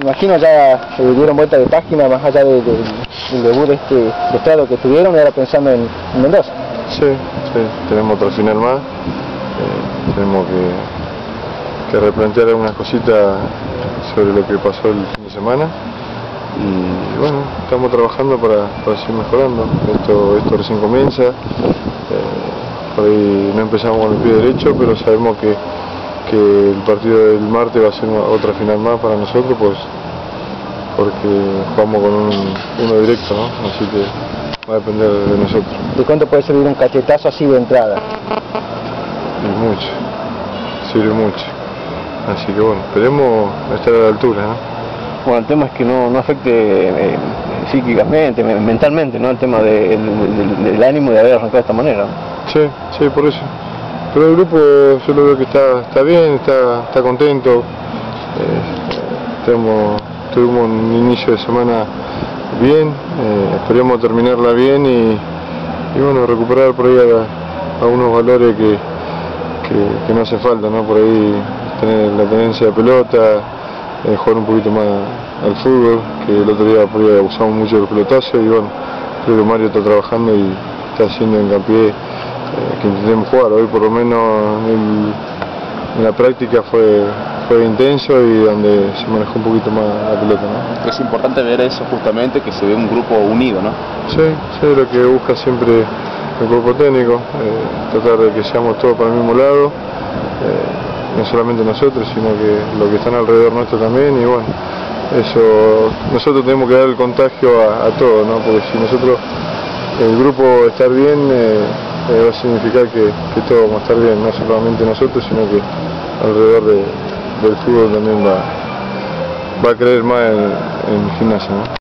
Imagino ya se dieron vuelta de página más allá de- de- del debut de este de estado que tuvieron y ahora pensando en, en Mendoza. Sí, sí, tenemos otra final más. Eh, tenemos que, que replantear algunas cositas sobre lo que pasó el fin de semana. Y bueno, estamos trabajando para, para seguir mejorando. Esto, esto recién comienza. Eh, por ahí no empezamos con el pie derecho, pero sabemos que, que el partido del martes va a ser una- otra final más para nosotros, pues porque jugamos con un, uno directo, ¿no? Así que va a depender de nosotros. ¿De cuánto puede servir un cachetazo así de entrada? Y mucho, sirve mucho. Así que bueno, esperemos estar a la altura, ¿no? Bueno, el tema es que no, no afecte eh, psíquicamente, me- mentalmente, ¿no? El tema de- del- del- del ánimo de haber arrancado de esta manera. Sí, sí, por eso. Pero el grupo yo lo veo que está, está bien, está, está contento. Eh, tenemos, tuvimos un inicio de semana bien, eh, esperemos terminarla bien y, y bueno, recuperar por ahí a, a unos valores que, que, no hace falta, ¿no? Por ahí tener la tenencia de pelota, eh, jugar un poquito más al fútbol, que el otro día por ahí abusamos mucho de los pelotazos y bueno, creo que Mario está trabajando y está haciendo hincapié que intentemos jugar. Hoy por lo menos en la práctica fue, fue intenso y donde se manejó un poquito más la pelota. ¿no? Es importante ver eso justamente, que se ve un grupo unido, ¿no? Sí, sí, lo que busca siempre el cuerpo técnico, eh, tratar de que seamos todos para el mismo lado, eh, no solamente nosotros, sino que los que están alrededor nuestro también, y bueno, eso, nosotros tenemos que dar el contagio a, a todos, ¿no? porque si nosotros, el grupo estar bien, eh, va a significar que, que todos vamos a estar bien, no solamente nosotros, sino que alrededor de- del fútbol también va, va a creer más en, en gimnasia. ¿no?